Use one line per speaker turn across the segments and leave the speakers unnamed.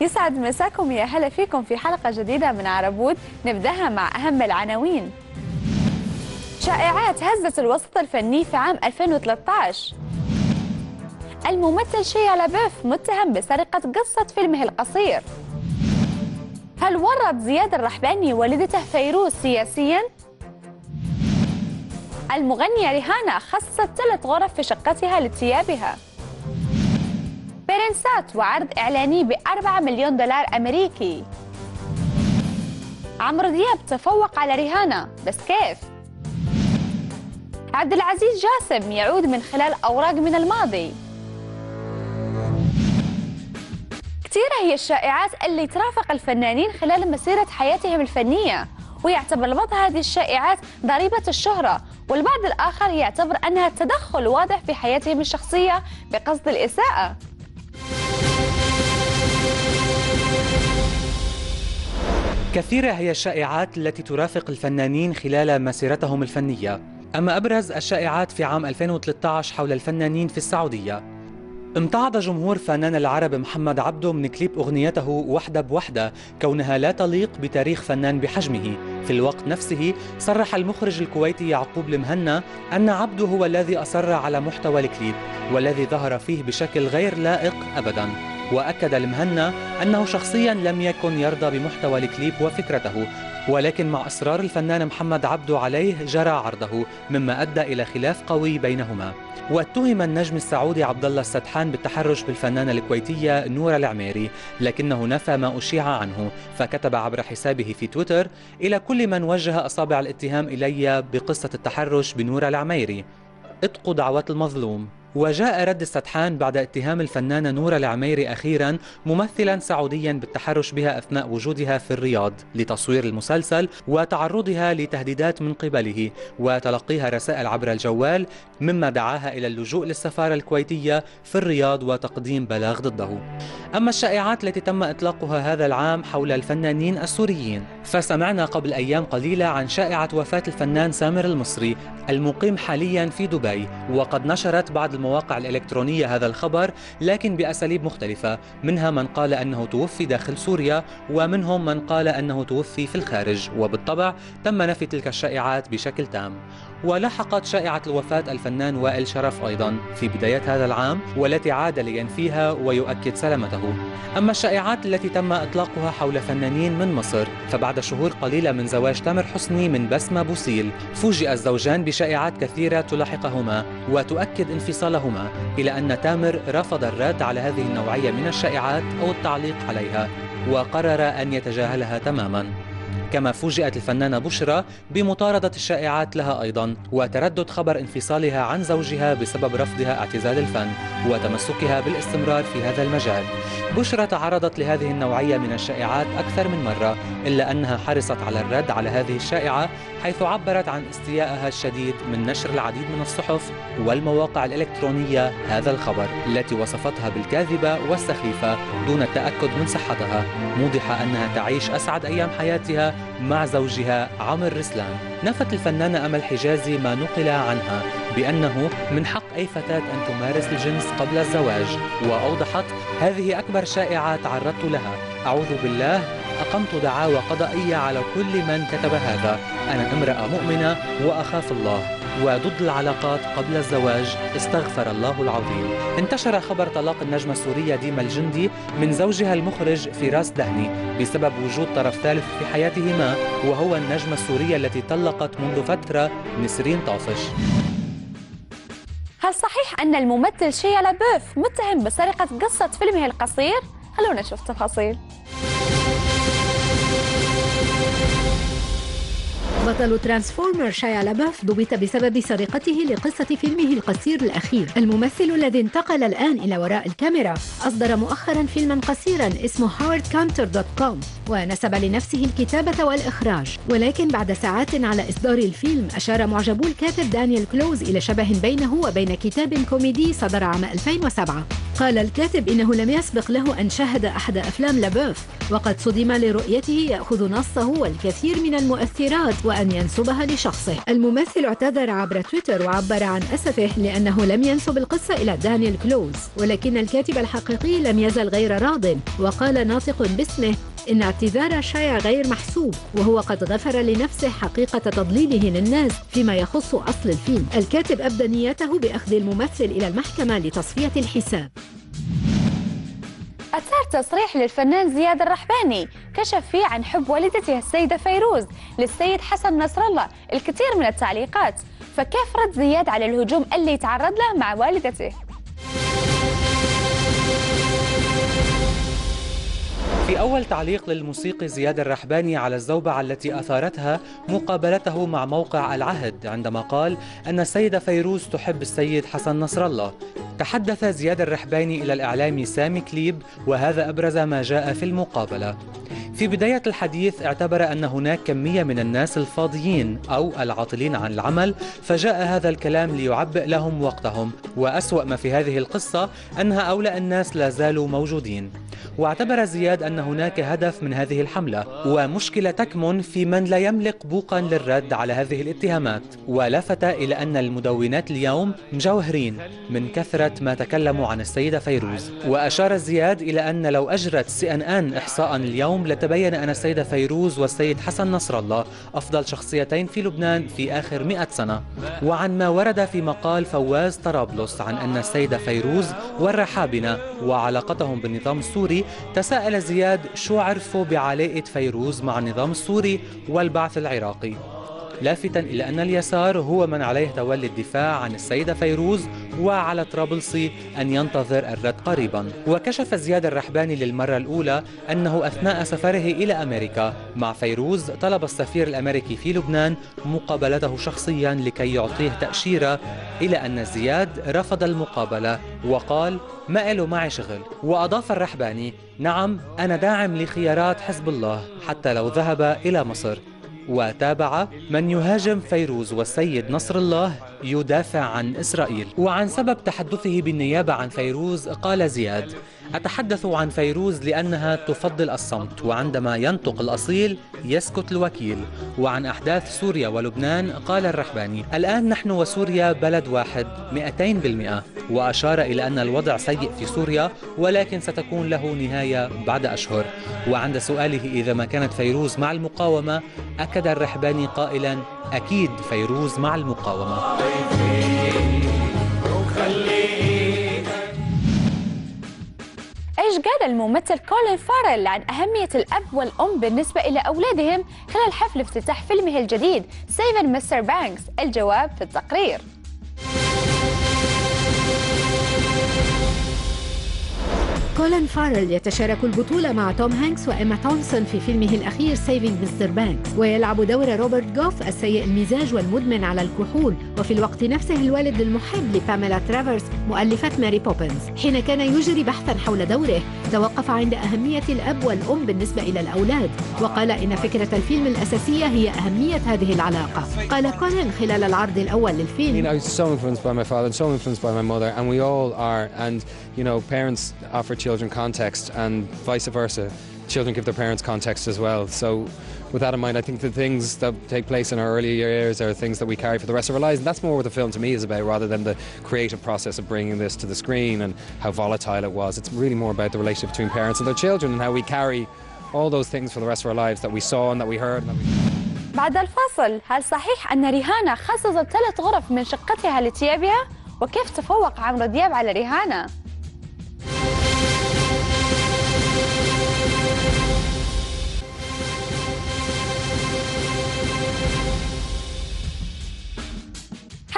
يسعد مساكم يا هلا فيكم في حلقة جديدة من عربود. نبدأها مع أهم العناوين. شائعات هزت الوسط الفني في عام 2013 الممثل شيا لابيف متهم بسرقة قصة فيلمه القصير. هل ورط زياد الرحباني والدته فيروز سياسيا؟ المغنية ريهانا خصصت ثلاث غرف في شقتها لثيابها برنسات وعرض إعلاني ب 4 مليون دولار أمريكي. عمرو دياب تفوق على ريهانا بس كيف؟ عبد العزيز جاسم يعود من خلال أوراق من الماضي. كثيرة هي الشائعات اللي ترافق الفنانين خلال مسيرة حياتهم الفنية ويعتبر بعض هذه الشائعات ضريبة الشهرة والبعض الآخر يعتبر أنها تدخل واضح في حياتهم الشخصية بقصد الإساءة.
كثيرة هي الشائعات التي ترافق الفنانين خلال مسيرتهم الفنية. أما أبرز الشائعات في عام 2013 حول الفنانين في السعودية امتعض جمهور فنان العرب محمد عبده من كليب أغنيته وحدة بوحدة كونها لا تليق بتاريخ فنان بحجمه. في الوقت نفسه صرح المخرج الكويتي يعقوب المهنا أن عبده هو الذي أصر على محتوى الكليب والذي ظهر فيه بشكل غير لائق أبداً. وأكد المهنا أنه شخصيا لم يكن يرضى بمحتوى الكليب وفكرته ولكن مع إصرار الفنان محمد عبده عليه جرى عرضه مما أدى إلى خلاف قوي بينهما. واتهم النجم السعودي عبد الله السدحان بالتحرش بالفنانة الكويتية نورة العميري لكنه نفى ما أشيع عنه فكتب عبر حسابه في تويتر إلى كل من وجه أصابع الاتهام إلي بقصة التحرش بنورة العميري. اتقوا دعوة المظلوم. وجاء رد السدحان بعد اتهام الفنانة نورة العميري أخيرا ممثلا سعوديا بالتحرش بها أثناء وجودها في الرياض لتصوير المسلسل وتعرضها لتهديدات من قبله وتلقيها رسائل عبر الجوال مما دعاها إلى اللجوء للسفارة الكويتية في الرياض وتقديم بلاغ ضده. أما الشائعات التي تم إطلاقها هذا العام حول الفنانين السوريين فسمعنا قبل أيام قليلة عن شائعة وفاة الفنان سامر المصري المقيم حاليا في دبي وقد نشرت بعض المواقع الإلكترونية هذا الخبر لكن بأساليب مختلفة منها من قال أنه توفي داخل سوريا ومنهم من قال أنه توفي في الخارج وبالطبع تم نفي تلك الشائعات بشكل تام. ولحقت شائعة الوفاة الفنان وائل شرف أيضا في بداية هذا العام والتي عاد لينفيها ويؤكد سلامته. أما الشائعات التي تم إطلاقها حول فنانين من مصر فبعد شهور قليلة من زواج تامر حسني من بسمة بوسيل فوجئ الزوجان بشائعات كثيرة تلاحقهما وتؤكد انفصالهما إلى أن تامر رفض الرد على هذه النوعية من الشائعات أو التعليق عليها وقرر أن يتجاهلها تماما. كما فوجئت الفنانة بشرى بمطاردة الشائعات لها أيضا وتردد خبر انفصالها عن زوجها بسبب رفضها اعتزال الفن وتمسكها بالاستمرار في هذا المجال. بشرى تعرضت لهذه النوعية من الشائعات أكثر من مرة إلا أنها حرصت على الرد على هذه الشائعة حيث عبرت عن استيائها الشديد من نشر العديد من الصحف والمواقع الإلكترونية هذا الخبر التي وصفتها بالكاذبة والسخيفة دون التأكد من صحتها. موضحة أنها تعيش أسعد أيام حياتها مع زوجها عمر رسلان. نفت الفنانة أمل حجازي ما نقل عنها بأنه من حق أي فتاة أن تمارس الجنس قبل الزواج وأوضحت هذه أكبر شائعة تعرضت لها. أعوذ بالله أقمت دعاوى قضائية على كل من كتب هذا. أنا امرأة مؤمنة وأخاف الله. وضد العلاقات قبل الزواج. استغفر الله العظيم. انتشر خبر طلاق النجمة السورية ديما الجندي من زوجها المخرج فراس دهني بسبب وجود طرف ثالث في حياتهما وهو النجمة السورية التي طلقت منذ فترة نسرين طافش.
هل صحيح أن الممثل شيا لابوف متهم بسرقة قصة فيلمه القصير؟ خلونا نشوف تفاصيل.
بطل ترانسفورمر شايا لاباف ضبط بسبب سرقته لقصة فيلمه القصير الأخير. الممثل الذي انتقل الآن إلى وراء الكاميرا. أصدر مؤخرا فيلما قصيرا اسمه Howard Cantour dot com ونسب لنفسه الكتابة والإخراج. ولكن بعد ساعات على إصدار الفيلم أشار معجبو الكاتب دانيال كلوز إلى شبه بينه وبين كتاب كوميدي صدر عام 2007 قال الكاتب إنه لم يسبق له أن شاهد أحد أفلام لابوف وقد صدم لرؤيته يأخذ نصه والكثير من المؤثرات وأن ينسبها لشخصه. الممثل اعتذر عبر تويتر وعبر عن أسفه لأنه لم ينسب القصة إلى دانيال كلوز ولكن الكاتب الحقيقي لم يزل غير راض وقال ناطق باسمه إن اعتذار شايع غير محسوب وهو قد غفر لنفسه حقيقة تضليله للناس فيما يخص أصل الفيلم. الكاتب أبدى نيته بأخذ الممثل إلى المحكمة لتصفية الحساب.
أثار تصريح للفنان زياد الرحباني. كشف فيه عن حب والدته السيدة فيروز للسيد حسن نصر الله الكثير من التعليقات فكيف رد زياد على الهجوم اللي تعرض له مع والدته؟
في أول تعليق للموسيقي زياد الرحباني على الزوبعة التي أثارتها مقابلته مع موقع العهد عندما قال أن السيدة فيروز تحب السيد حسن نصر الله. تحدث زياد الرحباني إلى الإعلامي سامي كليب وهذا أبرز ما جاء في المقابلة. في بداية الحديث اعتبر أن هناك كمية من الناس الفاضيين أو العاطلين عن العمل فجاء هذا الكلام ليعبئ لهم وقتهم. وأسوأ ما في هذه القصة أن هؤلاء الناس لا زالوا موجودين. واعتبر زياد أن هناك هدف من هذه الحملة ومشكلة تكمن في من لا يملك بوقا للرد على هذه الاتهامات. ولفت إلى أن المدونات اليوم مجوهرين من كثرة ما تكلموا عن السيدة فيروز. وأشار زياد إلى أن لو أجرت سي أن أن إحصاء اليوم لتبين أن السيدة فيروز والسيد حسن نصر الله أفضل شخصيتين في لبنان في آخر مئة سنة. وعن ما ورد في مقال فواز طرابلس عن أن السيدة فيروز والرحابنة وعلاقتهم بالنظام السوري تساءل زياد شو عرفوا بعلاقة فيروز مع النظام السوري والبعث العراقي؟ لافتا إلى أن اليسار هو من عليه تولي الدفاع عن السيدة فيروز وعلى طرابلسي أن ينتظر الرد قريبا. وكشف زياد الرحباني للمرة الأولى أنه أثناء سفره إلى أمريكا مع فيروز طلب السفير الأمريكي في لبنان مقابلته شخصيا لكي يعطيه تأشيرة إلى أن زياد رفض المقابلة وقال ما له معي شغل. وأضاف الرحباني نعم أنا داعم لخيارات حزب الله حتى لو ذهب إلى مصر. وتابع من يهاجم فيروز والسيد نصر الله يدافع عن إسرائيل. وعن سبب تحدثه بالنيابة عن فيروز قال زياد أتحدث عن فيروز لأنها تفضل الصمت وعندما ينطق الأصيل يسكت الوكيل. وعن أحداث سوريا ولبنان قال الرحباني الآن نحن وسوريا بلد واحد 200% وأشار إلى أن الوضع سيء في سوريا ولكن ستكون له نهاية بعد أشهر. وعند سؤاله إذا ما كانت فيروز مع المقاومة أكد الرحباني قائلا أكيد فيروز مع المقاومة.
إيش قال الممثل كولين فارل عن أهمية الأب والأم بالنسبة إلى أولادهم خلال حفل افتتاح فيلمه الجديد Saving Mr. Banks الجواب في التقرير.
كولين فارل يتشارك البطولة مع توم هانكس وإيما تومسون في فيلمه الأخير Saving Mr. Banks ويلعب دور روبرت جوف السيء المزاج والمدمن على الكحول. وفي الوقت نفسه الوالد المحب لباميلا ترافرز مؤلفة ماري بوبنز. حين كان يجري بحثا حول دوره توقف عند أهمية الأب والأم بالنسبة إلى الأولاد. وقال إن فكرة الفيلم الأساسية هي أهمية هذه العلاقة. قال كولين خلال العرض الأول للفيلم.
You know, I was so influenced by my father and so influenced by my mother, and we all are. And, you know, parents offer children context, and vice versa. Children give their parents context as well. So, with that in mind, I think the things that take place in our early years are things that we carry for the rest of our lives. And that's more what the film to me is about rather than the creative process of bringing this to the screen and how volatile it was. It's really more about the relationship between parents and their children and how we carry all those things for the rest of our lives that we saw and that we heard. And that we...
بعد الفاصل هل صحيح أن ريهانا خصصت ثلاث غرف من شقتها لثيابها؟ وكيف تفوق عمرو دياب على ريهانا؟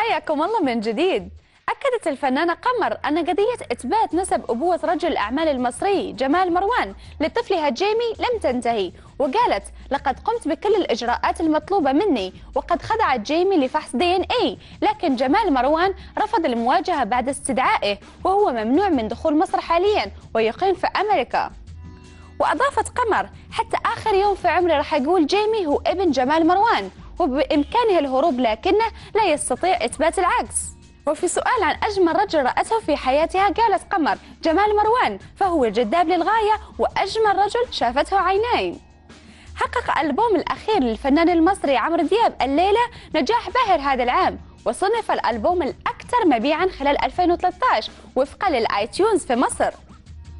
حياكم الله من جديد. أكدت الفنانة قمر أن قضية إثبات نسب أبوة رجل الأعمال المصري جمال مروان لطفلها جيمي لم تنتهي وقالت لقد قمت بكل الإجراءات المطلوبة مني وقد خضعت جيمي لفحص دي إن إي لكن جمال مروان رفض المواجهة بعد استدعائه وهو ممنوع من دخول مصر حاليا ويقيم في أمريكا. وأضافت قمر حتى آخر يوم في عمري راح أقول جيمي هو ابن جمال مروان وبإمكانه الهروب لكنه لا يستطيع إثبات العكس. وفي سؤال عن أجمل رجل رأته في حياتها قالت قمر جمال مروان فهو جذاب للغاية وأجمل رجل شافته عينين حقق ألبوم الأخير للفنان المصري عمرو دياب الليلة نجاح باهر هذا العام وصنف الألبوم الأكثر مبيعا خلال 2013 وفقا للآيتيونز في مصر.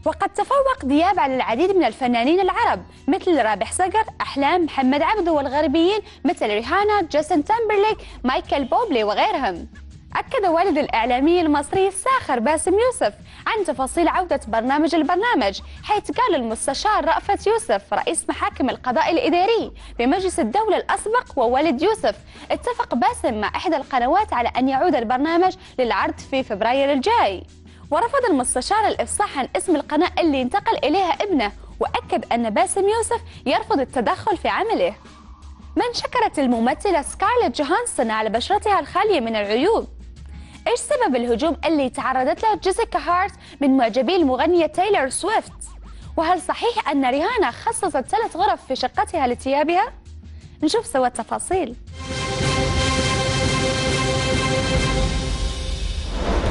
وقد تفوق دياب على العديد من الفنانين العرب مثل رابح صقر، أحلام محمد عبده والغربيين مثل ريهانا، جاستن تامبرليك، مايكل بوبلي وغيرهم. أكد والد الإعلامي المصري الساخر باسم يوسف عن تفاصيل عودة برنامج البرنامج حيث قال المستشار رأفت يوسف رئيس محاكم القضاء الإداري بمجلس الدولة الأسبق ووالد يوسف. اتفق باسم مع إحدى القنوات على أن يعود البرنامج للعرض في فبراير الجاي. ورفض المستشار الإفصاح عن اسم القناة اللي انتقل إليها ابنه وأكد أن باسم يوسف يرفض التدخل في عمله من شكرت الممثلة سكارليت جوهانسون على بشرتها الخالية من العيوب إيش سبب الهجوم اللي تعرضت له جيسيكا هارت من معجبي المغنية تايلور سويفت؟ وهل صحيح أن ريهانا خصصت ثلاث غرف في شقتها لثيابها؟ نشوف سوا التفاصيل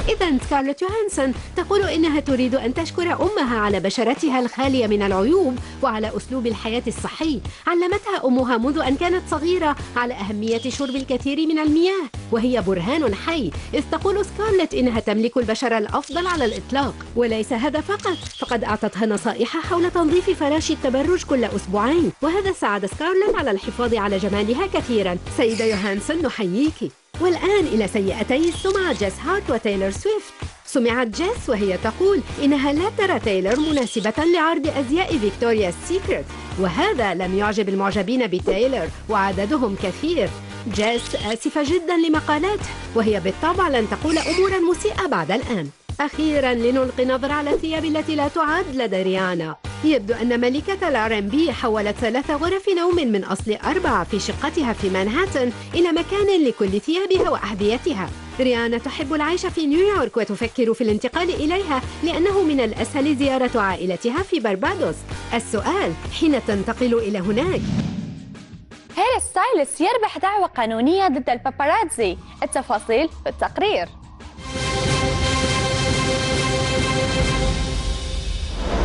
إذا سكارلت يوهانسون تقول إنها تريد أن تشكر أمها على بشرتها الخالية من العيوب وعلى أسلوب الحياة الصحي. علمتها أمها منذ أن كانت صغيرة على أهمية شرب الكثير من المياه وهي برهان حي. إذ تقول سكارلت إنها تملك البشرة الأفضل على الإطلاق وليس هذا فقط. فقد أعطتها نصائح حول تنظيف فراش التبرج كل أسبوعين. وهذا ساعد سكارلت على الحفاظ على جمالها كثيرا. سيدة يوهانسون نحييك. والآن إلى سيئتي السمعة جيس هارت وتايلور سويفت. سمعت جيس وهي تقول إنها لا ترى تايلور مناسبة لعرض أزياء فيكتوريا سيكريت وهذا لم يعجب المعجبين بتايلور وعددهم كثير. جيس آسفة جدا لما قالته وهي بالطبع لن تقول أمورا مسيئة بعد الآن. أخيرا لنلقي نظرة على الثياب التي لا تعد لدى ريانا. يبدو أن ملكة ال R&B حولت ثلاث غرف نوم من أصل أربعة في شقتها في مانهاتن إلى مكان لكل ثيابها وأحذيتها. ريانا تحب العيش في نيويورك وتفكر في الانتقال إليها لأنه من الأسهل زيارة عائلتها في بربادوس. السؤال حين تنتقل إلى هناك.
هاري ستايلز يربح دعوى قانونية ضد الباباراتزي التفاصيل في التقرير.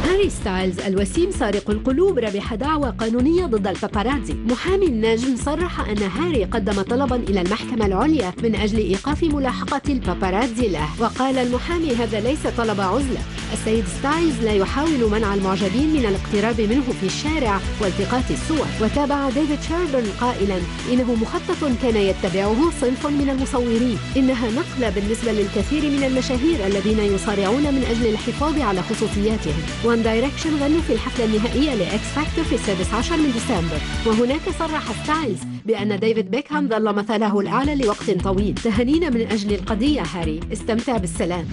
هاري ستايلز الوسيم سارق القلوب ربح دعوى قانونية ضد الباباراتزي محامي النجم صرح أن هاري قدم طلبا إلى المحكمة العليا من أجل إيقاف ملاحقة الباباراتزي له. وقال المحامي هذا ليس طلب عزلة. السيد ستايلز لا يحاول منع المعجبين من الاقتراب منه في الشارع والتقاط الصور. وتابع ديفيد شيربرن قائلا إنه مخطط كان يتبعه صنف من المصورين. إنها نقلة بالنسبة للكثير من المشاهير الذين يصارعون من أجل الحفاظ على خصوصياتهم. وان دايركشن غنوا في الحفلة النهائية لإكس فاكتور في السادس عشر من ديسمبر. وهناك صرح ستايلز بأن ديفيد بيكهام ظل مثله الأعلى لوقت طويل. تهانينا من أجل القضية هاري. استمتع بالسلام.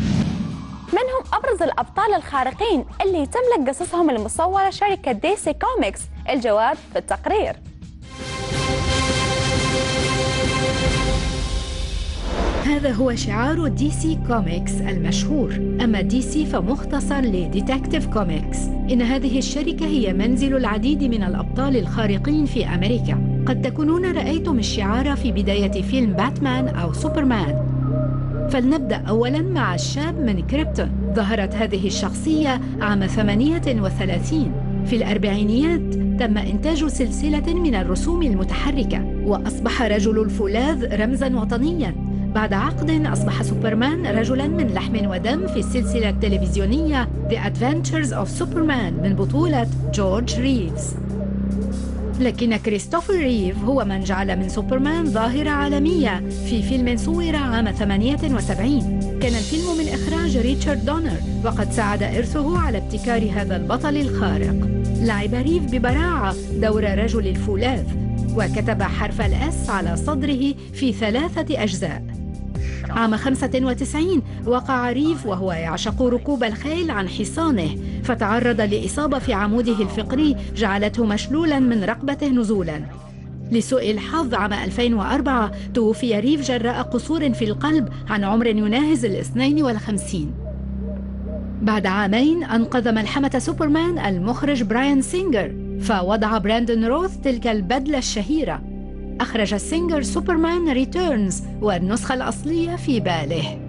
من هم أبرز الأبطال الخارقين اللي تملك قصصهم المصورة شركة DC Comics؟ الجواب في التقرير.
هذا هو شعار DC Comics المشهور. أما DC فمختصر ل Detective Comics إن هذه الشركة هي منزل العديد من الأبطال الخارقين في أمريكا. قد تكونون رأيتم الشعار في بداية فيلم باتمان أو سوبرمان. فلنبدأ أولاً مع الشاب من كريبتون. ظهرت هذه الشخصية عام 38 في الأربعينيات تم إنتاج سلسلة من الرسوم المتحركة وأصبح رجل الفولاذ رمزاً وطنياً. بعد عقد أصبح سوبرمان رجلاً من لحم ودم في السلسلة التلفزيونية The Adventures of Superman من بطولة جورج ريفز. لكن كريستوفر ريف هو من جعل من سوبرمان ظاهرة عالمية في فيلم صور عام 78 كان الفيلم من إخراج ريتشارد دونر وقد ساعد إرثه على ابتكار هذا البطل الخارق. لعب ريف ببراعة دور رجل الفولاذ وكتب حرف الأس على صدره في ثلاثة أجزاء. عام 95 وقع ريف وهو يعشق ركوب الخيل عن حصانه. فتعرض لإصابة في عموده الفقري جعلته مشلولا من رقبته نزولا. لسوء الحظ عام 2004 توفي ريف جراء قصور في القلب عن عمر يناهز الاثنين والخمسين. بعد عامين أنقذ ملحمة سوبرمان المخرج براين سينجر فوضع براندون روث تلك البدلة الشهيرة. أخرج السينجر سوبرمان ريتيرنز والنسخة الأصلية في باله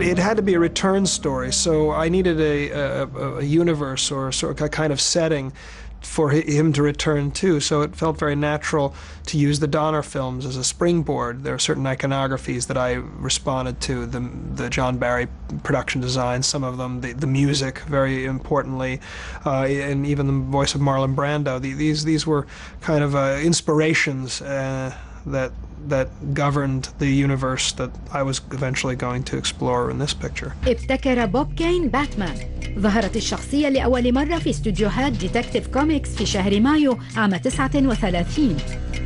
it had to be a return story, so I needed a, a, a universe or of a kind of setting for him to return to. So it felt very natural to use the Donner films as a springboard. There are certain iconographies that I responded to the, the John Barry production design, some of them, the, the music, very importantly, uh, and even the voice of Marlon Brando. The, these, these were kind of uh, inspirations uh, that that governed the universe that I was eventually going to explore in this picture.
ابتكر بوب كين باتمان. ظهرت الشخصية لأول مرة في استوديوهات ديتكتيف كوميكس في شهر مايو عام 39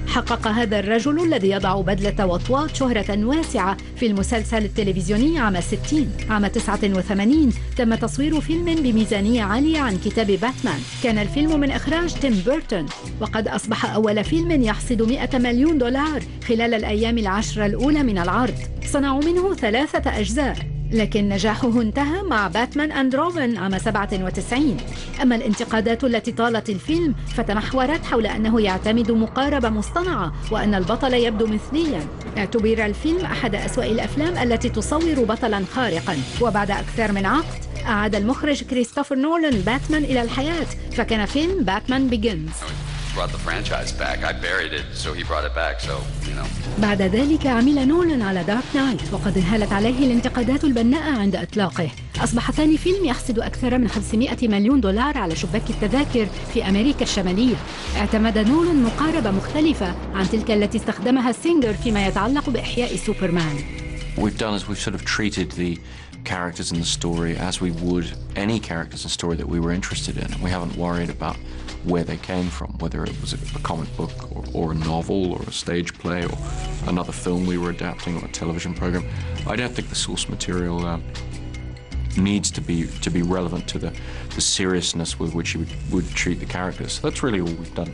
حقق هذا الرجل الذي يضع بدلة وطواط شهرة واسعة في المسلسل التلفزيوني عام 60 عام 89 تم تصوير فيلم بميزانية عالية عن كتاب باتمان. كان الفيلم من إخراج تيم بيرتون وقد أصبح أول فيلم يحصد 100 مليون دولار خلال الأيام العشرة الأولى من العرض. صنعوا منه ثلاثة أجزاء. لكن نجاحه انتهى مع باتمان أند روبن عام 97 أما الانتقادات التي طالت الفيلم فتمحورت حول أنه يعتمد مقاربة مصطنعة وأن البطل يبدو مثليا. اعتبر الفيلم أحد أسوأ الأفلام التي تصور بطلا خارقا. وبعد أكثر من عقد أعاد المخرج كريستوفر نولان باتمان إلى الحياة. فكان فيلم باتمان بيجنز
brought the franchise back. I buried it, so he brought it back. So, you know.
بعد ذلك عمل نولان على دارك نايت وقد انهالت عليه الانتقادات البناءة عند إطلاقه أصبح ثاني فيلم يحصد أكثر من 500 مليون دولار على شباك التذاكر في أمريكا الشمالية اعتمد نولان مقاربة مختلفة عن تلك التي استخدمها سينجر فيما يتعلق بإحياء سوبرمان
we've done is we've sort of treated the characters in the story as we would any characters in story that we were interested in. We haven't worried about where they came from, whether it was a, a comic book or, or, a novel or a stage play or another film we were adapting or a television program. I don't think the source material uh, needs to be to be relevant to the, the seriousness with which you would, would treat the characters. That's really all we've done.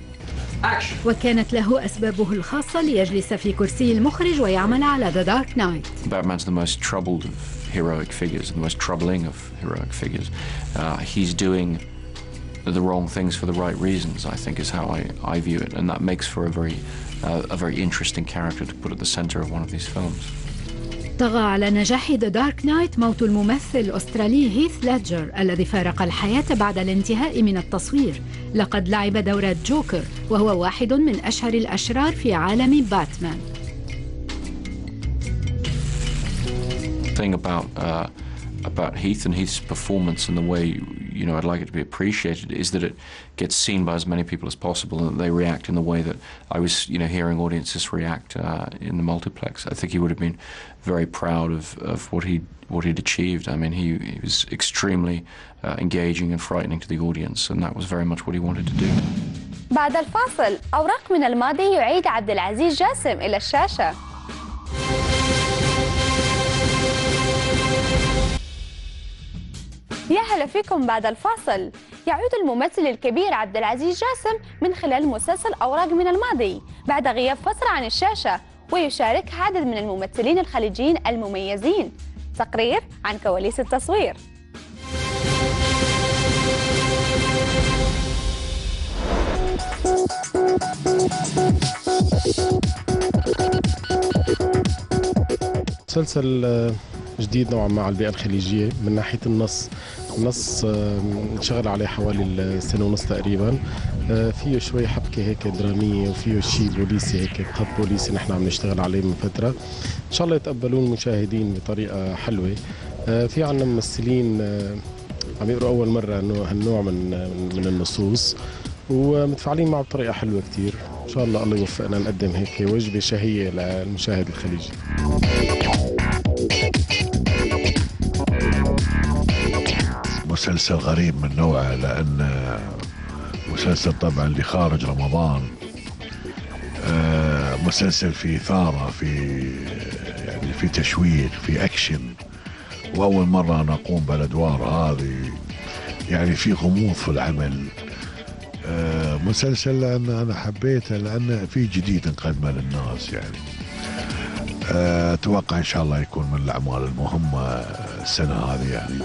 Action. وكانت له أسبابه الخاصة ليجلس في كرسي المخرج ويعمل على The Dark Knight.
Batman's the most troubled of heroic figures, the most troubling of heroic figures. Uh, he's doing the wrong things for the right reasons, I think is how I, I view it. And that makes for a very, uh, a very interesting character to put at the center of one of these films.
طغى على نجاح ذا دارك نايت موت الممثل الأسترالي هيث لادجر الذي فارق الحياة بعد الانتهاء من التصوير لقد لعب دور جوكر وهو واحد من أشهر الأشرار في عالم باتمان
thing about uh, about Heath and Heath's performance and the way you know I'd like it to be appreciated is that it gets seen by as many people as possible and that they react in the way that I was you know hearing audiences react uh, in the multiplex. I think he would have been very proud of, of what he what he'd achieved. I mean he, he was extremely uh, engaging and frightening to the audience and that was very much what he wanted to do.
بعد الفاصل أوراق من الماضي يعيد عبد العزيز جاسم إلى الشاشة يا هلا فيكم بعد الفاصل. يعود الممثل الكبير عبد العزيز جاسم من خلال مسلسل أوراق من الماضي بعد غياب فترة عن الشاشة ويشارك عدد من الممثلين الخليجيين المميزين. تقرير عن كواليس التصوير.
مسلسل آه، جديد نوعا ما على البيئة الخليجية من ناحية النص. آه، انشغل عليه حوالي سنة ونص تقريبا. آه، فيه شوي حبكة هيك درامية وفيه شيء بوليسي هيك خط بوليسي نحن عم نشتغل عليه من فترة. إن شاء الله يتقبلون المشاهدين بطريقة حلوة. في عنا ممثلين عم يقروا أول مرة إنه هالنوع من من النصوص ومتفاعلين معه بطريقة حلوة كتير. إن شاء الله الله يوفقنا نقدم هيك وجبة شهية للمشاهد الخليجي.
مسلسل غريب من نوعه لأن مسلسل طبعا اللي خارج رمضان. آه، مسلسل في إثارة في يعني في تشويق في أكشن. وأول مرة أنا أقوم بالأدوار هذه. يعني في غموض في العمل. آه، مسلسل لأن أنا حبيته لأن في جديد نقدمه للناس يعني. آه، أتوقع إن شاء الله يكون من الأعمال المهمة السنة هذه يعني.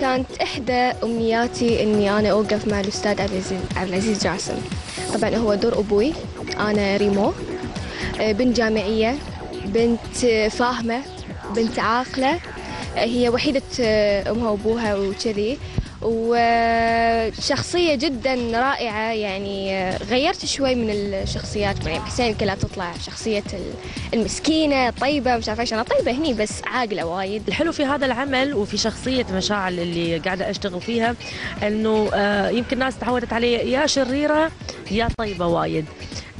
كانت إحدى أمنياتي إني أنا أوقف مع الأستاذ عبد العزيز جاسم طبعا هو دور أبوي أنا ريمو. آه، بنت جامعية بنت فاهمة بنت عاقلة. آه، هي وحيدة آه، أمها وأبوها وكذي. وشخصية جدا رائعة يعني غيرت شوي من الشخصيات يعني حسين كلها تطلع شخصية المسكينة الطيبة مش عارفة إيش أنا طيبة هني بس عاقلة وايد.
الحلو في هذا العمل وفي شخصية مشاعل اللي قاعدة أشتغل فيها أنه آه، يمكن الناس تعودت عليه يا شريرة يا طيبة وايد.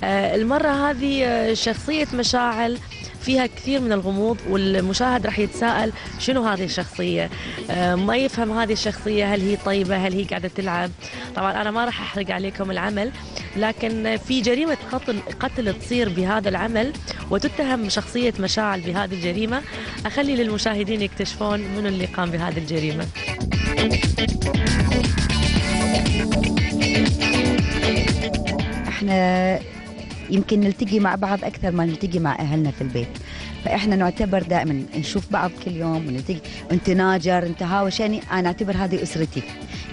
آه، المرة هذه آه، شخصية مشاعل فيها كثير من الغموض والمشاهد راح يتساءل شنو هذه الشخصية؟ آه، ما يفهم هذه الشخصية هل هي طيبة هل هي قاعدة تلعب؟ طبعا أنا ما راح أحرق عليكم العمل لكن في جريمة قتل, قتل تصير بهذا العمل وتتهم شخصية مشاعل بهذه الجريمة. أخلي للمشاهدين يكتشفون من اللي قام بهذه الجريمة.
إحنا يمكن نلتقي مع بعض أكثر ما نلتقي مع أهلنا في البيت. فإحنا نعتبر دائما نشوف بعض كل يوم ونلتقي. أنت ناجر أنت هاوش يعني أنا أعتبر هذه أسرتي.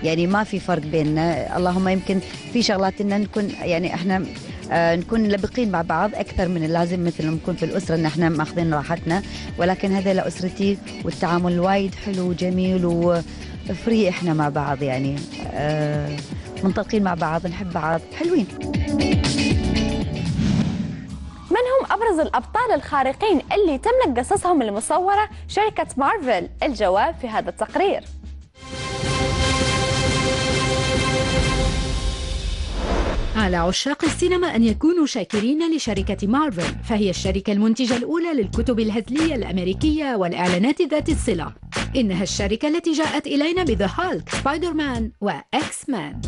يعني ما في فرق بيننا. اللهم يمكن في شغلات ان نكون يعني إحنا آه نكون لبقين مع بعض أكثر من اللازم مثل ما نكون في الأسرة إن إحنا ماخذين راحتنا. ولكن هذا لأسرتي والتعامل وايد حلو وجميل وفري إحنا مع بعض يعني. آه منطلقين مع بعض نحب بعض حلوين.
أبرز الأبطال الخارقين اللي تملك قصصهم المصورة شركة مارفل؟ الجواب في هذا التقرير.
على عشاق السينما أن يكونوا شاكرين لشركة مارفل فهي الشركة المنتجة الأولى للكتب الهزلية الأمريكية والإعلانات ذات الصلة. إنها الشركة التي جاءت إلينا بذا هالك سبايدر مان وإكس مان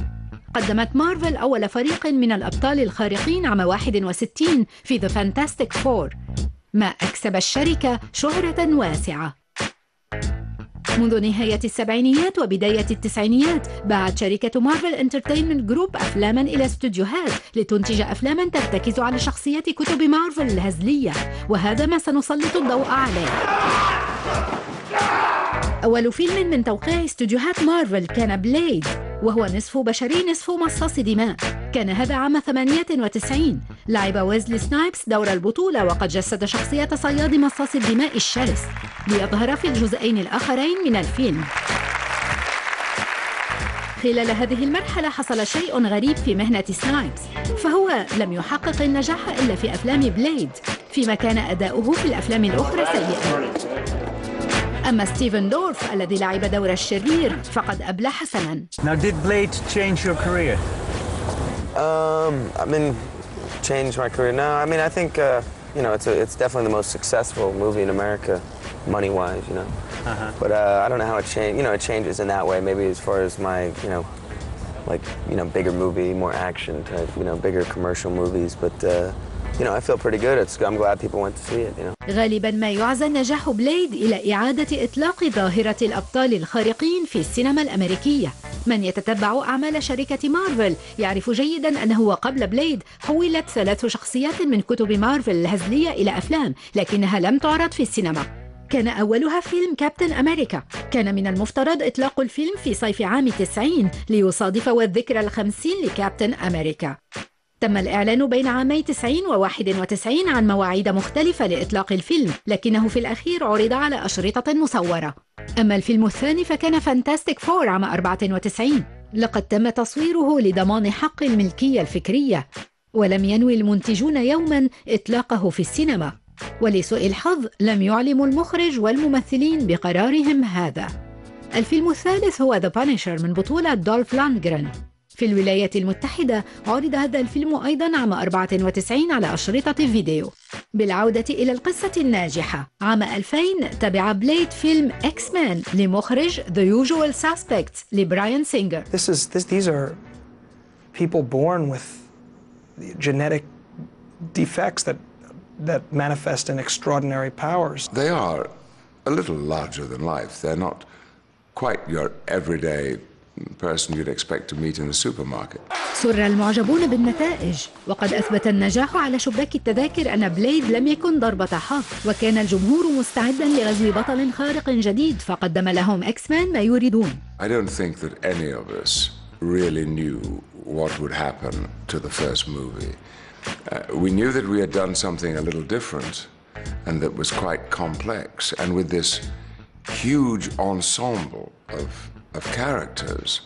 قدمت مارفل أول فريق من الأبطال الخارقين عام 61 في ذا فانتاستيك فور ما أكسب الشركة شهرة واسعة. منذ نهاية السبعينيات وبداية التسعينيات باعت شركة مارفل انترتينمنت جروب أفلاما إلى استوديوهات لتنتج أفلاما ترتكز على شخصيات كتب مارفل الهزلية وهذا ما سنسلط الضوء عليه. أول فيلم من توقيع استوديوهات مارفل كان بليد وهو نصف بشري نصف مصاص دماء. كان هذا عام 98 لعب ويزلي سنايبس دور البطولة وقد جسد شخصية صياد مصاص الدماء الشرس. ليظهر في الجزئين الآخرين من الفيلم. خلال هذه المرحلة حصل شيء غريب في مهنة سنايبس فهو لم يحقق النجاح إلا في أفلام بليد فيما كان أداؤه في الأفلام الأخرى سيئا أما ستيفن دورف الذي لعب دور الشرير فقد أبلى حسنا
Now, did Blade change your career?
Um, I mean, change my career. No, I mean, I think uh, you know, it's a, it's definitely the most successful movie in America, money-wise. You know,
Uh-huh.
but uh, I don't know how it changed. You know, it changes in that way. Maybe as far as my, you know, like you know, bigger movie, more action type, you know, bigger commercial movies. But uh,
غالبا ما يعزى نجاح بليد إلى إعادة إطلاق ظاهرة الأبطال الخارقين في السينما الأمريكية. من يتتبع أعمال شركة مارفل يعرف جيدا أنه وقبل بليد حولت ثلاث شخصيات من كتب مارفل الهزلية إلى أفلام لكنها لم تعرض في السينما. كان أولها فيلم كابتن أمريكا. كان من المفترض إطلاق الفيلم في صيف عام 90 ليصادف والذكرى الخمسين لكابتن أمريكا. تم الإعلان بين عامي 90 و 91 عن مواعيد مختلفة لإطلاق الفيلم لكنه في الأخير عرض على أشرطة مصورة. أما الفيلم الثاني فكان فانتاستيك فور عام 94 لقد تم تصويره لضمان حق الملكية الفكرية ولم ينوي المنتجون يوما إطلاقه في السينما. ولسوء الحظ لم يعلم المخرج والممثلين بقرارهم هذا. الفيلم الثالث هو ذا بانشر من بطولة دولف لاندجرن في الولايات المتحدة عرض هذا الفيلم أيضا عام 94 على أشرطة فيديو بالعودة إلى القصة الناجحة عام 2000 تبع بليد فيلم إكس مان لمخرج The Usual Suspects لبراين سينجر
This is this, these are people born with genetic defects that that manifest in extraordinary powers.
They are a little larger than life. They're not quite your everyday person you'd expect to meet in a supermarket.
سر المعجبون بالنتائج وقد أثبت النجاح على شباك التذاكر أن بليد لم يكن ضربة حظ وكان الجمهور مستعدا لغزو بطل خارق جديد فقدم لهم إكس مان ما يريدون
I don't think that any of us really knew what would happen to the first movie. uh, we knew that we had done something a little different and that was quite complex. And with this huge ensemble of, of characters,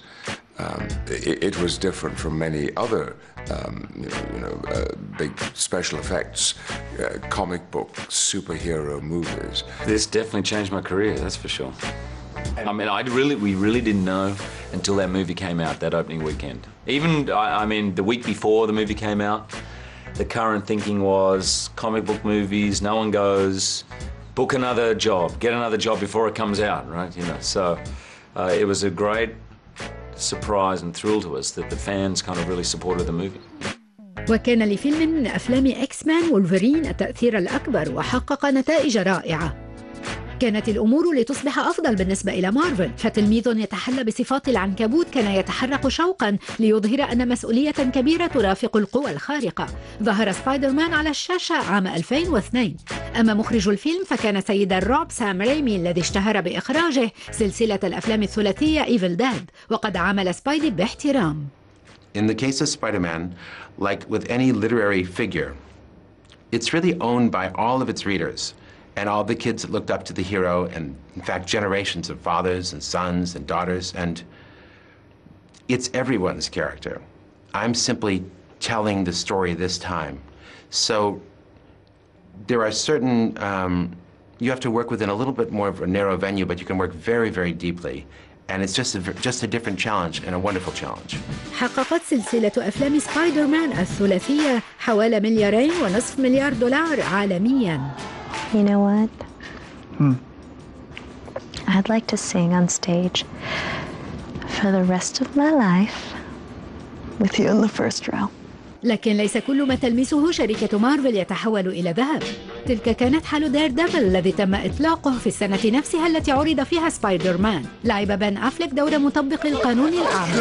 um, it, it, was different from many other, um, you know, you know uh, big special effects, uh, comic book, superhero movies.
This definitely changed my career, that's for sure. I mean, I really, we really didn't know until that movie came out that opening weekend. Even, I, I mean, the week before the movie came out, the current thinking was comic book movies, no one goes, book another job, get another job before it comes out, right? You know, so uh, it was a great surprise and thrill to us that the fans kind of really supported the movie.
وكان لفيلم من أفلام إكس مان وولفرين التأثير الأكبر وحقق نتائج رائعة كانت الأمور لتصبح أفضل بالنسبة إلى مارفل فتلميذ يتحلى بصفات العنكبوت كان يتحرك شوقا ليظهر أن مسؤولية كبيرة ترافق القوى الخارقة. ظهر سبايدر مان على الشاشة عام 2002 أما مخرج الفيلم فكان سيد الرعب سام ريمي الذي اشتهر بإخراجه سلسلة الأفلام الثلاثية إيفل ديد وقد عامل سبايدي باحترام.
In the case of Spider-Man, like with any literary figure, it's really owned by all of its readers. and all the kids that looked up to the hero, and in fact, generations of fathers and sons and daughters, and it's everyone's character. I'm simply telling the story this time. So there are certain, um, you have to work within a little bit more of a narrow venue, but you can work very, very deeply. And it's just a, just a different challenge and a wonderful challenge.
حققت سلسلة أفلام سبايدر مان الثلاثية حوالي مليارين ونصف مليار دولار عالمياً.
You know what? Hmm. I'd like to sing on stage for the rest of my life with you in the first row.
لكن ليس كل ما تلمسه شركة مارفل يتحول إلى ذهب. تلك كانت حال دير ديفل الذي تم إطلاقه في السنة نفسها التي عرض فيها سبايدر مان. لعب بن أفلك دور مطبق القانون الأعمى.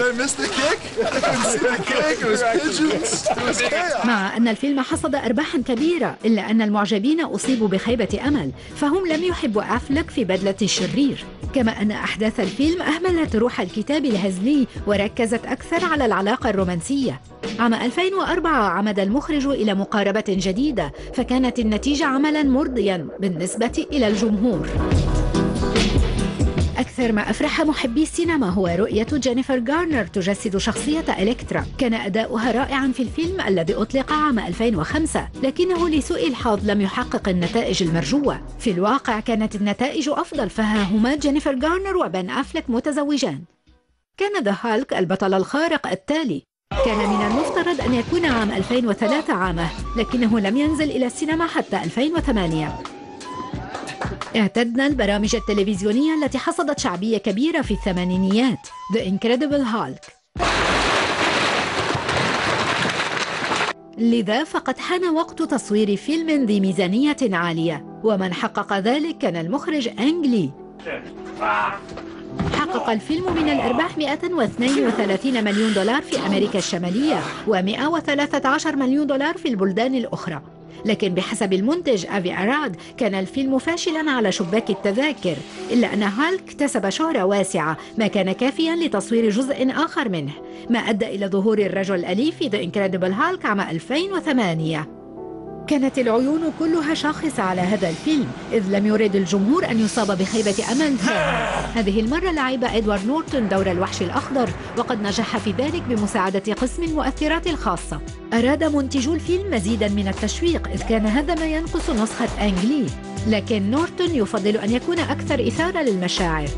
مع أن الفيلم حصد أرباحا كبيرة إلا أن المعجبين أصيبوا بخيبة أمل فهم لم يحبوا أفلك في بدلة الشرير كما أن أحداث الفيلم أهملت روح الكتاب الهزلي وركزت أكثر على العلاقة الرومانسية. عام 2004 عمد المخرج إلى مقاربة جديدة فكانت النتيجة عملا مرضيا بالنسبة إلى الجمهور. أكثر ما أفرح محبي السينما هو رؤية جينيفر غارنر تجسد شخصية إلكترا. كان أداؤها رائعا في الفيلم الذي أطلق عام 2005 لكنه لسوء الحظ لم يحقق النتائج المرجوة. في الواقع كانت النتائج أفضل فها هما جينيفر غارنر وبن أفلك متزوجان. كان ذا هالك البطل الخارق التالي. كان من المفترض أن يكون عام 2003 عامة لكنه لم ينزل إلى السينما حتى 2008 اعتدنا البرامج التلفزيونية التي حصدت شعبية كبيرة في الثمانينيات The Incredible Hulk. لذا فقد حان وقت تصوير فيلم ذي ميزانية عالية ومن حقق ذلك كان المخرج أنجلي. حقق الفيلم من الأرباح 132 مليون دولار في أمريكا الشمالية و113 مليون دولار في البلدان الأخرى. لكن بحسب المنتج أفي أراد كان الفيلم فاشلا على شباك التذاكر إلا أن هالك اكتسب شهرة واسعة ما كان كافيا لتصوير جزء آخر منه. ما أدى إلى ظهور الرجل الأليف في The Incredible Hulk عام 2008 كانت العيون كلها شاخصة على هذا الفيلم إذ لم يرد الجمهور أن يصاب بخيبة أمل. هذه المرة لعب إدوارد نورتون دور الوحش الأخضر وقد نجح في ذلك بمساعدة قسم المؤثرات الخاصة. أراد منتجو الفيلم مزيدا من التشويق إذ كان هذا ما ينقص نسخة أنجلي. لكن نورتون يفضل أن يكون أكثر إثارة للمشاعر.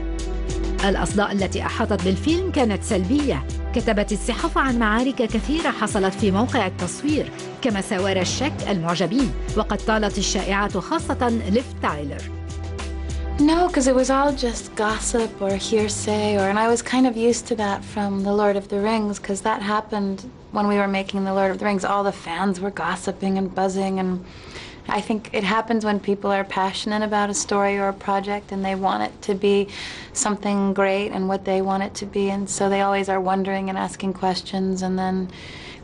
الأصداء التي أحاطت بالفيلم كانت سلبية. كتبت الصحافة عن معارك كثيرة حصلت في موقع التصوير كما سوار الشك المعجبين وقد طالت الشائعات خاصة ليف تايلر
No, because it was all just gossip or hearsay, or and I was kind of used to that from The Lord of the Rings, because that happened when we were making The Lord of the Rings. All the fans were gossiping and buzzing, and I think it happens when people are passionate about a story or a project and they want it to be something great and what they want it to be. And so they always are wondering and asking questions. And then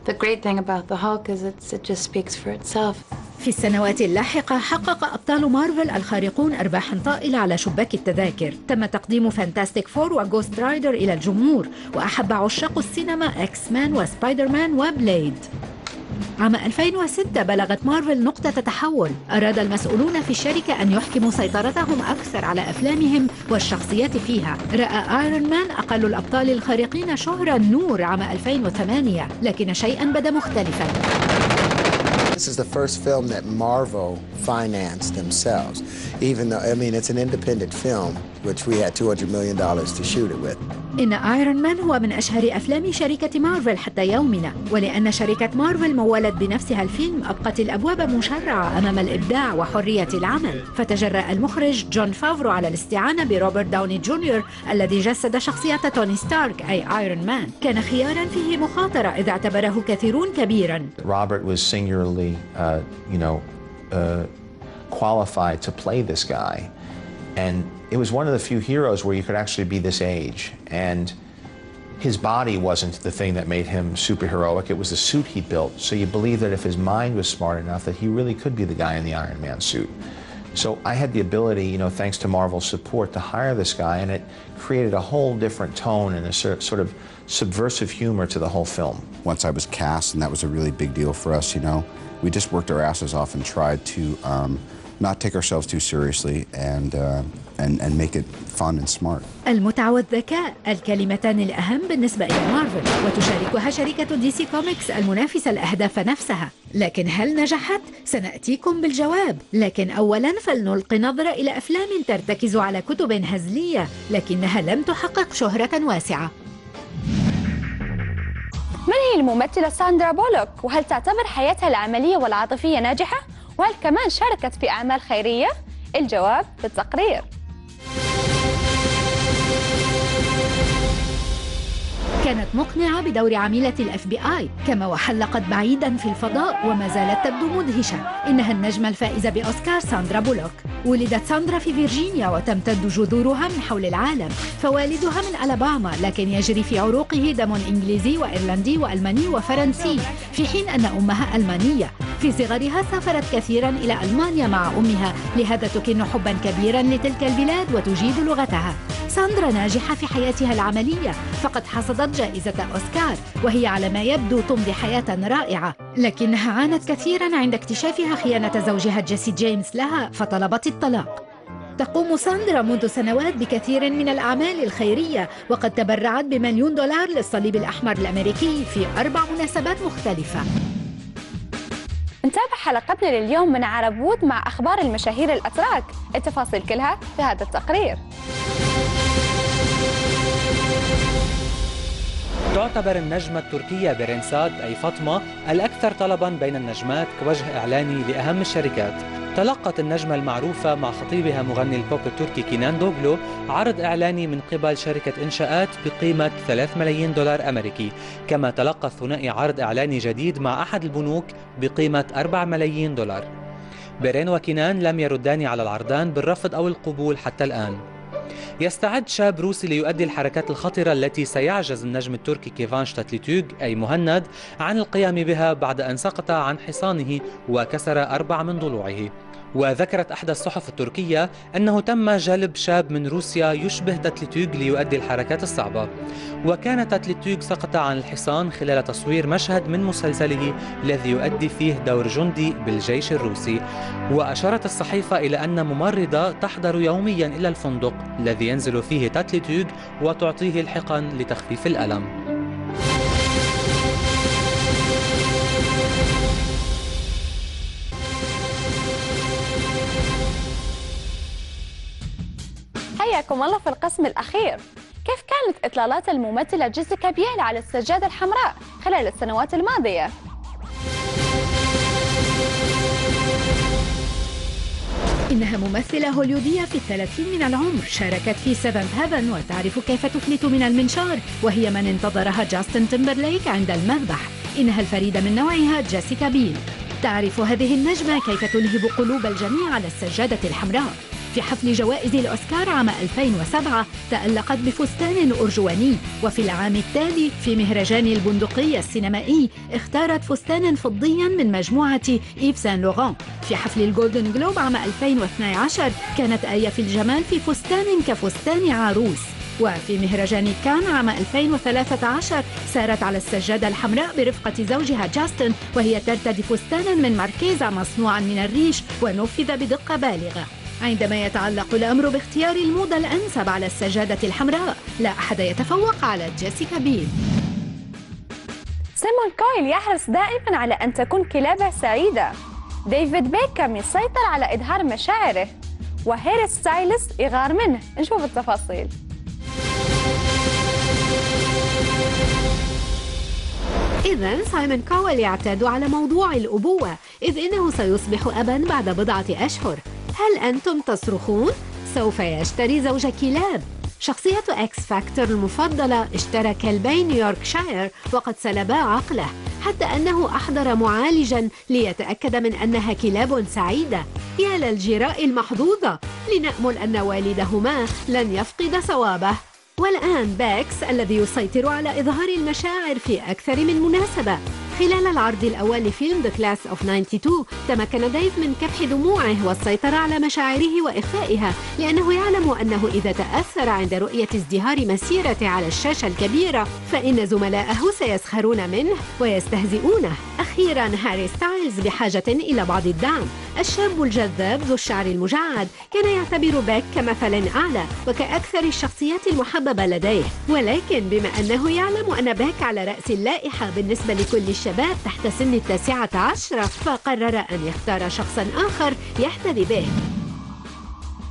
the great thing about the Hulk is it's, it just speaks for itself.
في السنوات اللاحقة حقق أبطال مارفل الخارقون أرباحا طائلة على شباك التذاكر تم تقديم فانتاستيك فور وغوست رايدر إلى الجمهور وأحب عشاق السينما أكس مان وسبايدر مان وبليد عام 2006 بلغت مارفل نقطة تحول أراد المسؤولون في الشركة أن يحكموا سيطرتهم أكثر على أفلامهم والشخصيات فيها. رأى آيرون مان أقل الأبطال الخارقين شهرة النور عام 2008 لكن شيئا بدا مختلفا.
This is the first film that Marvel financed themselves, even though, I mean, it's an independent film, which we had $200 million to shoot it with.
إن آيرون مان هو من أشهر أفلام شركة مارفل حتى يومنا ولأن شركة مارفل مولت بنفسها الفيلم أبقت الأبواب مشرعة أمام الإبداع وحرية العمل. فتجرأ المخرج جون فافرو على الاستعانة بروبرت داوني جونيور الذي جسد شخصية توني ستارك أي آيرون مان كان خيارا فيه مخاطرة إذ اعتبره كثيرون كبيرا.
Robert was singularly, uh, you know, uh, qualified to play this guy. And it was one of the few heroes where you could actually be this age. And his body wasn't the thing that made him superheroic, it was the suit he built. So you believe that if his mind was smart enough, that he really could be the guy in the Iron Man suit. So I had the ability, you know, thanks to Marvel's support, to hire this guy, and it created a whole different tone and a sort of subversive humor to the whole film.
Once I was cast, and that was a really big deal for us, you know, we just worked our asses off and tried to um, not take ourselves too seriously and, uh, and, and make it fun and smart.
المتعة والذكاء الكلمتان الأهم بالنسبة إلى مارفل وتشاركها شركة دي سي كوميكس المنافسة الأهداف نفسها لكن هل نجحت؟ سنأتيكم بالجواب لكن أولا فلنلقي نظرة إلى أفلام ترتكز على كتب هزلية لكنها لم تحقق شهرة واسعة
من هي الممثلة ساندرا بولوك وهل تعتبر حياتها العملية والعاطفية ناجحة؟ وهل كمان شاركت في أعمال خيرية؟ الجواب في التقرير
كانت مقنعة بدور عميلة ال FBI كما وحلقت بعيدا في الفضاء وما زالت تبدو مدهشة. إنها النجمة الفائزة بأوسكار ساندرا بولوك. ولدت ساندرا في فيرجينيا وتمتد جذورها من حول العالم. فوالدها من ألاباما لكن يجري في عروقه دم إنجليزي وإيرلندي وألماني وفرنسي في حين أن أمها ألمانية. في صغرها سافرت كثيرا إلى ألمانيا مع أمها لهذا تكن حبا كبيرا لتلك البلاد وتجيد لغتها. ساندرا ناجحة في حياتها العملية فقد حصدت جائزة أوسكار وهي على ما يبدو تمضي حياة رائعة. لكنها عانت كثيرا عند اكتشافها خيانة زوجها جيسي جيمس لها فطلبت الطلاق. تقوم ساندرا منذ سنوات بكثير من الأعمال الخيرية وقد تبرعت بمليون دولار للصليب الأحمر الأمريكي في أربع مناسبات مختلفة.
نتابع حلقتنا لليوم من عرب وود مع أخبار المشاهير الأتراك. التفاصيل كلها في هذا التقرير.
تعتبر النجمة التركية برنسات أي فاطمة الأكثر طلبا بين النجمات كوجه إعلاني لأهم الشركات. تلقت النجمة المعروفة مع خطيبها مغني البوب التركي كينان دوغلو عرض إعلاني من قبل شركة إنشاءات بقيمة 3 ملايين دولار أمريكي. كما تلقى الثنائي عرض إعلاني جديد مع أحد البنوك بقيمة 4 ملايين دولار. بيرين وكينان لم يردان على العرضان بالرفض أو القبول حتى الآن. يستعد شاب روسي ليؤدي الحركات الخطرة التي سيعجز النجم التركي كيفانش تاتليتوغ أي مهند عن القيام بها بعد أن سقط عن حصانه وكسر أربع من ضلوعه. وذكرت أحدى الصحف التركية أنه تم جلب شاب من روسيا يشبه تاتليتوغ ليؤدي الحركات الصعبة. وكان تاتليتوغ سقط عن الحصان خلال تصوير مشهد من مسلسله الذي يؤدي فيه دور جندي بالجيش الروسي. وأشارت الصحيفة إلى أن ممرضة تحضر يوميا إلى الفندق الذي ينزل فيه تاتليتوغ وتعطيه الحقن لتخفيف الألم.
حياكم الله في القسم الأخير. كيف كانت إطلالات الممثلة جيسيكا بيل على السجادة الحمراء خلال السنوات الماضية؟
إنها ممثلة هوليودية في الثلاثين من العمر شاركت في Seventh Heaven وتعرف كيف تفلت من المنشار وهي من انتظرها جاستن تيمبرليك عند المذبح. إنها الفريدة من نوعها جيسيكا بيل تعرف هذه النجمة كيف تلهب قلوب الجميع على السجادة الحمراء. في حفل جوائز الأوسكار عام 2007 تألقت بفستان أرجواني. وفي العام التالي في مهرجان البندقية السينمائي اختارت فستانا فضيا من مجموعة إيف سان لوران. في حفل الجولدن جلوب عام 2012 كانت آية في الجمال في فستان كفستان عروس. وفي مهرجان كان عام 2013 سارت على السجادة الحمراء برفقة زوجها جاستن وهي ترتدي فستانا من ماركيزا مصنوعا من الريش ونفذ بدقة بالغة. عندما يتعلق الأمر باختيار الموضة الأنسب على السجادة الحمراء لا أحد يتفوق على جيسيكا بيل.
سيمون كويل يحرص دائما على أن تكون كلابه سعيدة. ديفيد بيكهام يسيطر على إظهار مشاعره وهاري ستايلز يغار منه. نشوف التفاصيل.
إذا سايمون كويل يعتاد على موضوع الأبوة إذ إنه سيصبح أبا بعد بضعة أشهر. هل أنتم تصرخون؟ سوف يشتري زوج كلاب شخصية X Factor المفضلة اشترى كلبين يوركشاير وقد سلبا عقله حتى أنه أحضر معالجا ليتأكد من أنها كلاب سعيدة. يا للجراء المحظوظة لنأمل أن والدهما لن يفقد صوابه. والآن بيكس الذي يسيطر على إظهار المشاعر في أكثر من مناسبة. خلال العرض الأول لفيلم The Class of 92 تمكن ديف من كبح دموعه والسيطرة على مشاعره وإخفائها لأنه يعلم أنه إذا تأثر عند رؤية ازدهار مسيرته على الشاشة الكبيرة فإن زملائه سيسخرون منه ويستهزئونه. أخيرا هاري ستايلز بحاجة إلى بعض الدعم. الشاب الجذاب ذو الشعر المجعد كان يعتبر بيكس كمثل أعلى وكأكثر الشخصيات المحببة لديه. ولكن بما أنه يعلم أن بيكس على رأس اللائحة بالنسبة لكل الشباب تحت سن التاسعة عشرة فقرر أن يختار شخصا آخر يحتذي به.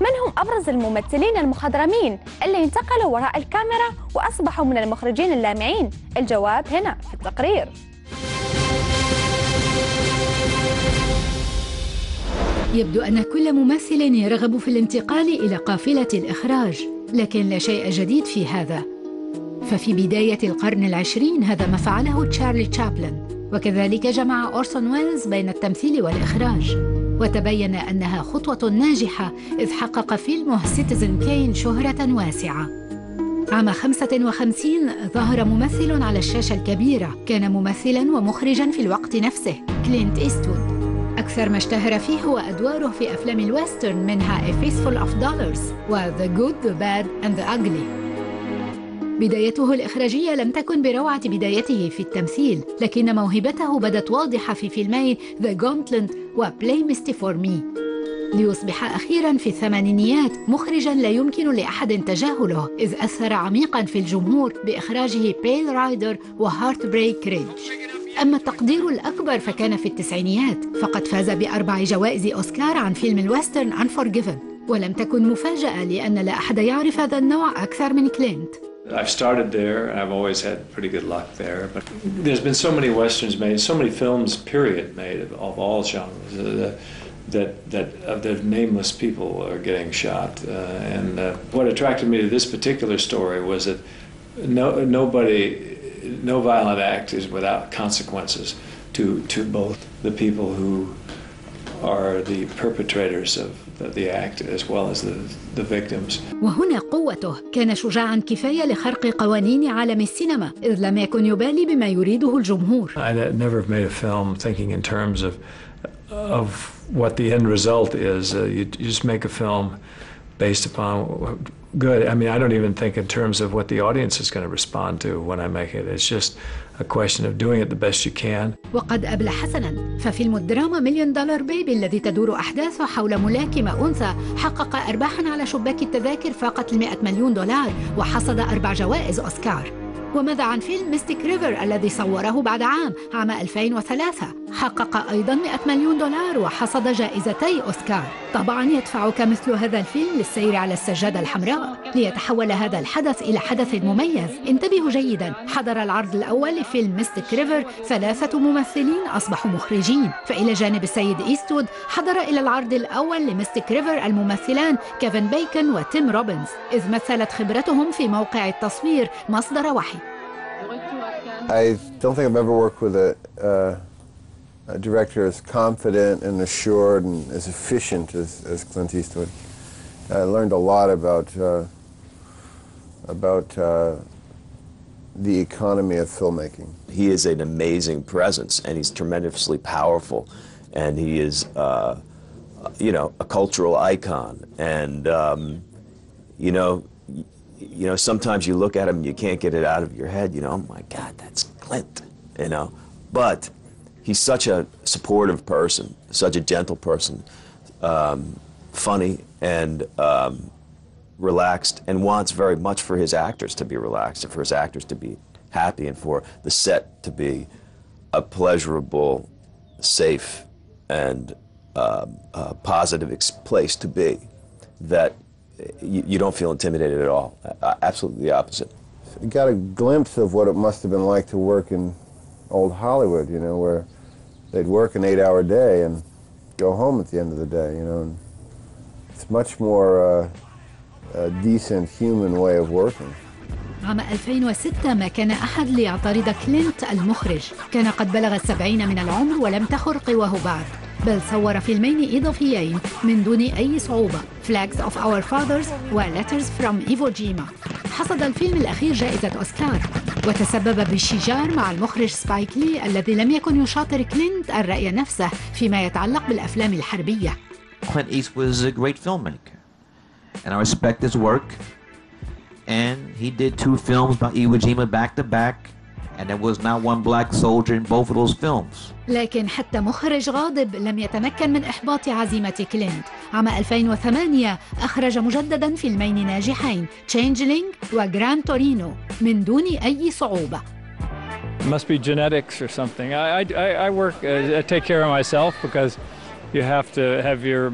من هم أبرز الممثلين المخضرمين اللي انتقلوا وراء الكاميرا وأصبحوا من المخرجين اللامعين؟ الجواب هنا في التقرير.
يبدو أن كل ممثل يرغب في الانتقال إلى قافلة الإخراج لكن لا شيء جديد في هذا. ففي بداية القرن العشرين هذا ما فعله تشارلي تشابلن وكذلك جمع أورسون ويلز بين التمثيل والإخراج. وتبين أنها خطوة ناجحة إذ حقق فيلمه Citizen Kane شهرة واسعة. عام 55 ظهر ممثل على الشاشة الكبيرة كان ممثلا ومخرجا في الوقت نفسه كلينت إيستوود. أكثر ما اشتهر فيه هو أدواره في أفلام ال western منها A Fistful of Dollars و The Good, The Bad and The Ugly. بدايته الإخراجية لم تكن بروعة بدايته في التمثيل لكن موهبته بدت واضحة في فيلمي The Gauntlet و Play Misty For Me. ليصبح أخيرا في الثمانينيات مخرجا لا يمكن لأحد تجاهله إذ أثر عميقا في الجمهور بإخراجه Pale Rider و Heartbreak Ridge أما التقدير الأكبر فكان في التسعينيات فقد فاز بأربع جوائز أوسكار عن فيلم ال western Unforgiven. ولم تكن مفاجأة لأن لا أحد يعرف هذا النوع أكثر من كلينت.
I've started there, and I've always had pretty good luck there. But there's been so many westerns made, so many films, period, made of, of all genres uh, that that uh, that nameless people are getting shot. Uh, and uh, what attracted me to this particular story was that no nobody no violent act is without consequences to, to both the people who are the perpetrators of the act as well as the, the victims.
وهنا قوته كان شجاعا كفاية لخرق قوانين عالم السينما إذ لم يكن يبالي بما يريده الجمهور.
I never made a film thinking in terms of of what the end result is. Uh, you, you just make a film based upon good. I mean, I don't even think in terms of what the audience is going to respond to when I make it. It's just a question of doing it the best you can.
وقد أبلى حسنا. ففيلم الدراما مليون دولار بيبي الذي تدور أحداثه حول ملاكمة أنثى حقق أرباحا على شباك التذاكر فاقت المئة مليون دولار وحصد أربع جوائز أوسكار. وماذا عن فيلم Mystic River الذي صوره بعد عام عام 2003 حقق أيضا 100 مليون دولار وحصد جائزتي أوسكار. طبعا يدفعك مثل هذا الفيلم للسير على السجادة الحمراء ليتحول هذا الحدث إلى حدث مميز. انتبهوا جيدا. حضر العرض الأول لفيلم Mystic River ثلاثة ممثلين أصبحوا مخرجين. فإلى جانب السيد إيستوود حضر إلى العرض الأول ل Mystic River الممثلان كيفن بيكن وتيم روبنز إذ مثلت خبرتهم في موقع التصوير مصدر وحي.
I don't think I've ever worked with a, uh, a director as confident and assured and as efficient as, as Clint Eastwood. I learned a lot about uh, about uh, the economy of filmmaking.
He is an amazing presence, and he's tremendously powerful, and he is, uh, you know, a cultural icon. And um, you know, you know, sometimes you look at him and you can't get it out of your head. You know, oh my God, that's Clint. You know, but he's such a supportive person, such a gentle person, um, funny and um, relaxed, and wants very much for his actors to be relaxed and for his actors to be happy and for the set to be a pleasurable, safe, and um, positive place to be. That you, you don't feel intimidated at all. Uh, absolutely the opposite.
Got a glimpse of what it must have been like to work in old Hollywood, you know, where they'd work an eight-hour day and go home at the end of the day, you know. And it's much more uh, a decent human way of working.
عام 2006 ما كان أحد ليعترض كلينت المخرج كان قد بلغ السبعين من العمر ولم تخر قواه بعد بل صور فيلمين إضافيين من دون أي صعوبة. Flags of Our Fathers و Letters from Iwo Jima. حصد الفيلم الأخير جائزة أوسكار. وتسبب بالشجار مع المخرج سبايك لي الذي لم يكن يشاطر كلينت الرأي نفسه فيما يتعلق بالأفلام الحربية.
Clint Eastwood is a great filmmaker, and I respect his work. And he did two films about Iwo Jima back to back, and there was not one black soldier in both of those films.
لكن حتى مخرج غاضب لم يتمكن من إحباط عزيمة كلينت عام 2008 أخرج مجددا فيلمين ناجحين تشينجلينج وجران تورينو من دون أي صعوبة
must be genetics or something. I, I, I work, uh, I take care of myself because you have to have your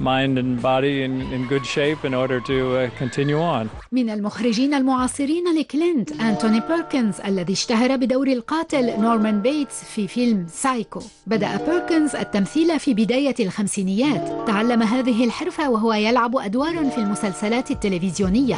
mind and body in, in good shape in order to uh, continue on.
من المخرجين المعاصرين لكلينت أنتوني بيركنز الذي اشتهر بدور القاتل نورمان بيتس في فيلم سايكو. بدأ بيركنز التمثيل في بداية الخمسينيات. تعلم هذه الحرفة وهو يلعب أدوارا في المسلسلات التلفزيونية.